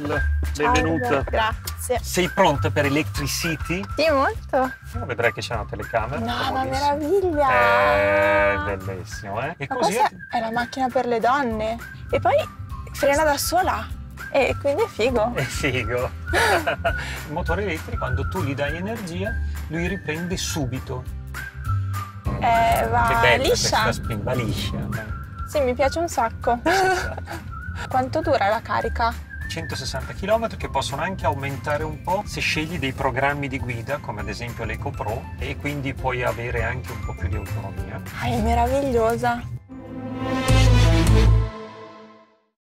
bella, benvenuta. Grazie. Sei pronta per Electricity? Sì, molto. Oh, vedrai che c'è una telecamera. No, ma meraviglia! Eh, bellissimo, eh? E Ma così questa è la macchina per le donne. E poi frena da sola. E quindi è figo. è figo. Il motore elettrico, quando tu gli dai energia, lui riprende subito. Eh, va che bella liscia. va liscia. Sì, mi piace un sacco. Quanto dura la carica? 160 km che possono anche aumentare un po' se scegli dei programmi di guida come ad esempio l'Eco Pro e quindi puoi avere anche un po' più di autonomia. Ah, è meravigliosa.